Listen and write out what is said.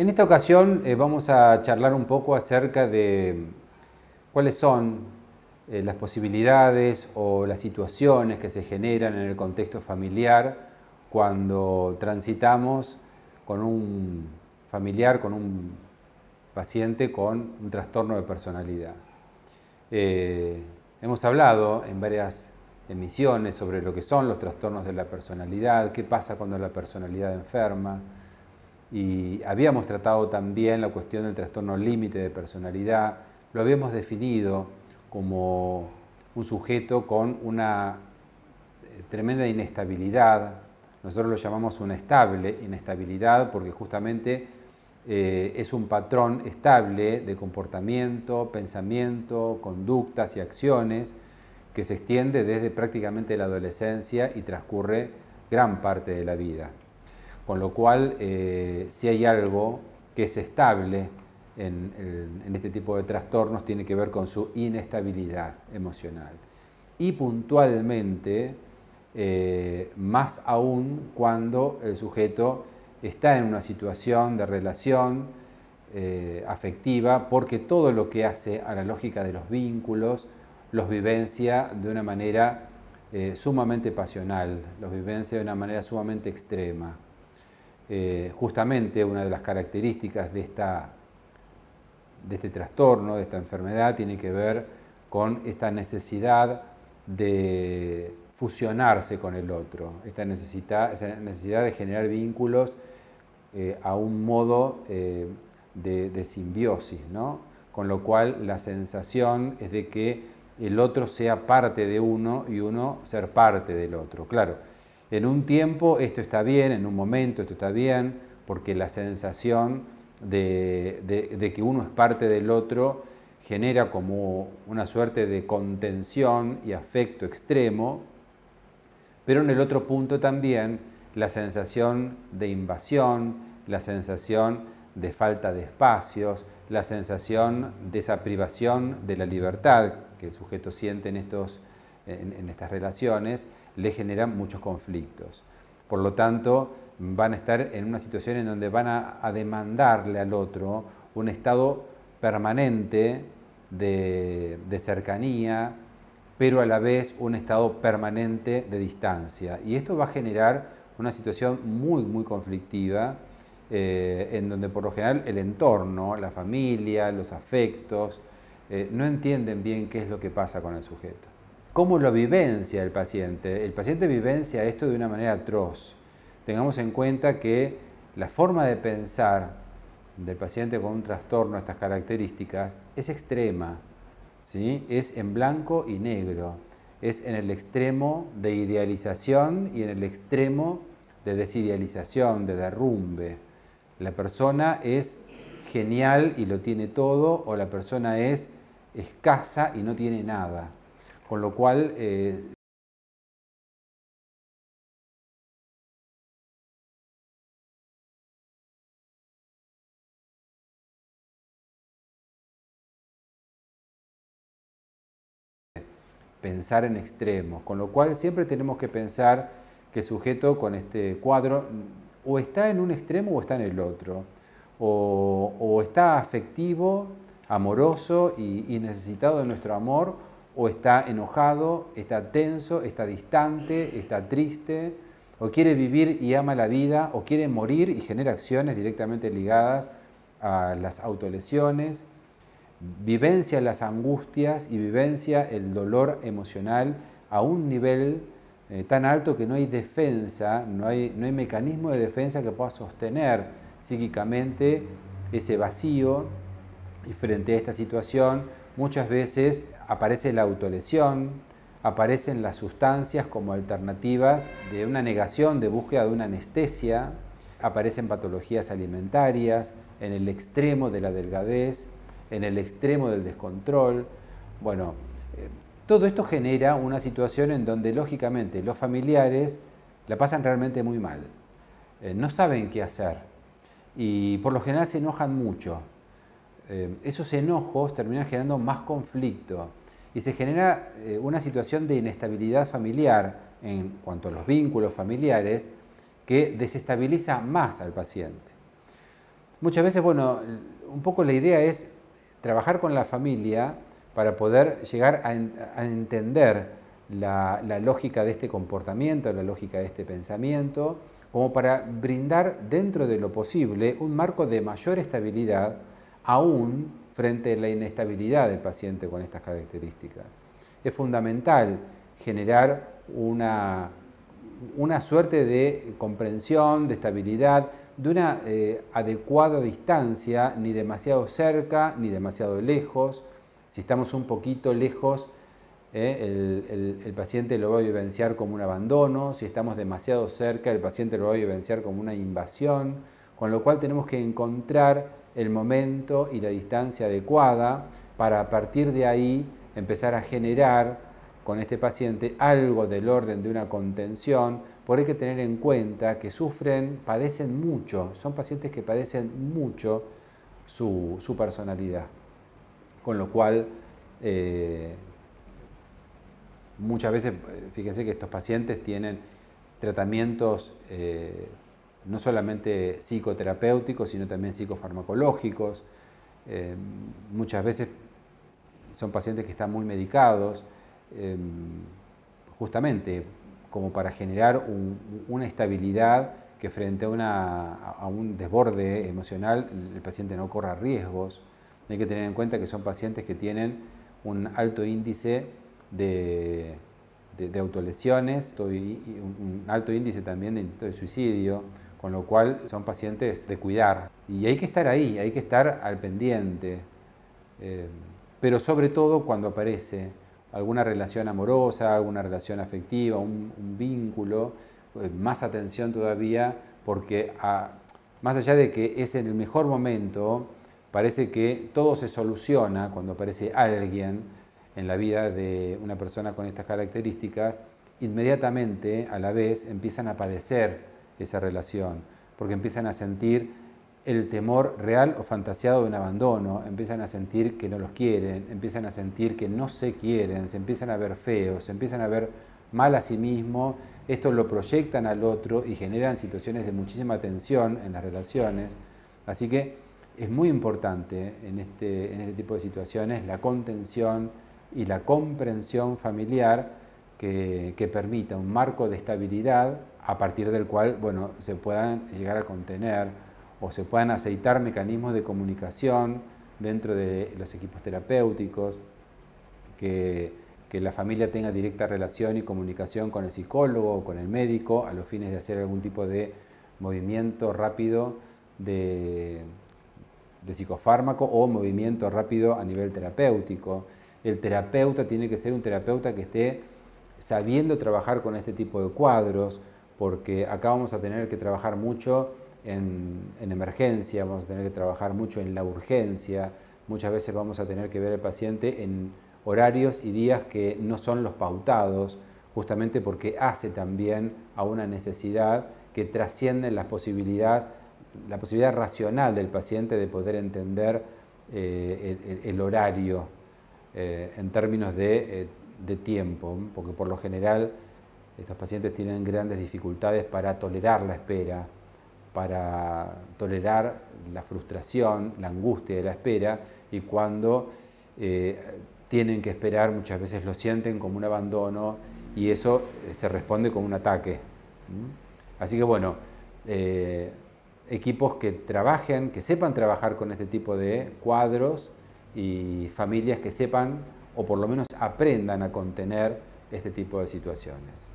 En esta ocasión eh, vamos a charlar un poco acerca de cuáles son eh, las posibilidades o las situaciones que se generan en el contexto familiar cuando transitamos con un familiar, con un paciente con un trastorno de personalidad. Eh, hemos hablado en varias emisiones sobre lo que son los trastornos de la personalidad, qué pasa cuando la personalidad enferma, y habíamos tratado también la cuestión del trastorno límite de personalidad, lo habíamos definido como un sujeto con una eh, tremenda inestabilidad, nosotros lo llamamos una estable inestabilidad porque justamente eh, es un patrón estable de comportamiento, pensamiento, conductas y acciones que se extiende desde prácticamente la adolescencia y transcurre gran parte de la vida. Con lo cual, eh, si hay algo que es estable en, este tipo de trastornos, tiene que ver con su inestabilidad emocional. Y puntualmente, eh, más aún cuando el sujeto está en una situación de relación eh, afectiva, porque todo lo que hace a la lógica de los vínculos los vivencia de una manera sumamente pasional, los vivencia de una manera sumamente extrema. Eh, justamente una de las características de, esta, de este trastorno, de esta enfermedad, tiene que ver con esta necesidad de fusionarse con el otro, esta necesidad, necesidad de generar vínculos eh, a un modo eh, de, de, simbiosis, ¿no? con lo cual la sensación es de que el otro sea parte de uno y uno ser parte del otro. Claro, en un tiempo esto está bien, en un momento esto está bien, porque la sensación de, que uno es parte del otro genera como una suerte de contención y afecto extremo, pero en el otro punto también la sensación de invasión, la sensación de falta de espacios, la sensación de esa privación de la libertad que el sujeto siente en, estos, en estas relaciones, le generan muchos conflictos. Por lo tanto, van a estar en una situación en donde van a, demandarle al otro un estado permanente de, cercanía, pero a la vez un estado permanente de distancia. Y esto va a generar una situación muy, muy conflictiva, eh, en donde por lo general el entorno, la familia, los afectos, eh, no entienden bien qué es lo que pasa con el sujeto cómo lo vivencia el paciente. El paciente vivencia esto de una manera atroz. Tengamos en cuenta que la forma de pensar del paciente con un trastorno estas características es extrema, ¿sí? es en blanco y negro, es en el extremo de idealización y en el extremo de desidealización, de derrumbe. La persona es genial y lo tiene todo o la persona es escasa y no tiene nada con lo cual eh, pensar en extremos, con lo cual siempre tenemos que pensar que el sujeto con este cuadro o está en un extremo o está en el otro, o, está afectivo, amoroso y necesitado de nuestro amor, o está enojado, está tenso, está distante, está triste, o quiere vivir y ama la vida, o quiere morir y genera acciones directamente ligadas a las autolesiones, vivencia las angustias y vivencia el dolor emocional a un nivel eh, tan alto que no hay defensa, no hay, no hay mecanismo de defensa que pueda sostener psíquicamente ese vacío y frente a esta situación muchas veces aparece la autolesión, aparecen las sustancias como alternativas de una negación de búsqueda de una anestesia, aparecen patologías alimentarias en el extremo de la delgadez, en el extremo del descontrol. Bueno, eh, todo esto genera una situación en donde lógicamente los familiares la pasan realmente muy mal, eh, no saben qué hacer y por lo general se enojan mucho. Eh, esos enojos terminan generando más conflicto y se genera eh, una situación de inestabilidad familiar en cuanto a los vínculos familiares que desestabiliza más al paciente. muchas veces, bueno, un poco la idea es trabajar con la familia para poder llegar a, entender la, lógica de este comportamiento, la lógica de este pensamiento, como para brindar dentro de lo posible un marco de mayor estabilidad aún frente a la inestabilidad del paciente con estas características. Es fundamental generar una, una suerte de comprensión, de estabilidad, de una eh, adecuada distancia, ni demasiado cerca ni demasiado lejos. Si estamos un poquito lejos, eh, el, paciente lo va a vivenciar como un abandono, si estamos demasiado cerca, el paciente lo va a vivenciar como una invasión, con lo cual tenemos que encontrar el momento y la distancia adecuada para a partir de ahí empezar a generar con este paciente algo del orden de una contención, por hay que tener en cuenta que sufren, padecen mucho, son pacientes que padecen mucho su, personalidad, con lo cual eh, muchas veces, fíjense que estos pacientes tienen tratamientos eh, no solamente psicoterapéuticos, sino también psicofarmacológicos, eh, muchas veces son pacientes que están muy medicados, Em, justamente como para generar una estabilidad que frente a, un desborde emocional el paciente no corra riesgos. Hay que tener en cuenta que son pacientes que tienen un alto índice de, autolesiones, un alto índice también de suicidio, con lo cual son pacientes de cuidar. Y hay que estar ahí, hay que estar al pendiente, em, pero sobre todo cuando aparece alguna relación amorosa, alguna relación afectiva, un, vínculo, pues, más atención todavía, porque más allá de que es en el mejor momento, parece que todo se soluciona cuando aparece alguien en la vida de una persona con estas características, inmediatamente a la vez empiezan a padecer esa relación, porque empiezan a sentir el temor real o fantasiado de un abandono, empiezan a sentir que no los quieren, empiezan a sentir que no se quieren, se empiezan a ver feos, se empiezan a ver mal a sí mismo, esto lo proyectan al otro y generan situaciones de muchísima tensión en las relaciones. Así que es muy importante en este, en este tipo de situaciones la contención y la comprensión familiar que, que permita un marco de estabilidad a partir del cual bueno, se puedan llegar a contener o se puedan aceitar mecanismos de comunicación dentro de los equipos terapéuticos, que, la familia tenga directa relación y comunicación con el psicólogo o con el médico a los fines de hacer algún tipo de movimiento rápido de, de psicofármaco o movimiento rápido a nivel terapéutico. El terapeuta tiene que ser un terapeuta que esté sabiendo trabajar con este tipo de cuadros, porque acá vamos a tener que trabajar mucho en, emergencia, vamos a tener que trabajar mucho en la urgencia, muchas veces vamos a tener que ver al paciente en horarios y días que no son los pautados, justamente porque hace también a una necesidad que trasciende la posibilidad, la posibilidad racional del paciente de poder entender eh, el, horario eh, en términos de, eh, de tiempo, porque por lo general estos pacientes tienen grandes dificultades para tolerar la espera, para tolerar la frustración, la angustia de la espera y cuando eh, tienen que esperar muchas veces lo sienten como un abandono y eso eh, se responde como un ataque. Así que bueno, eh, equipos que trabajen, que sepan trabajar con este tipo de cuadros y familias que sepan o por lo menos aprendan a contener este tipo de situaciones.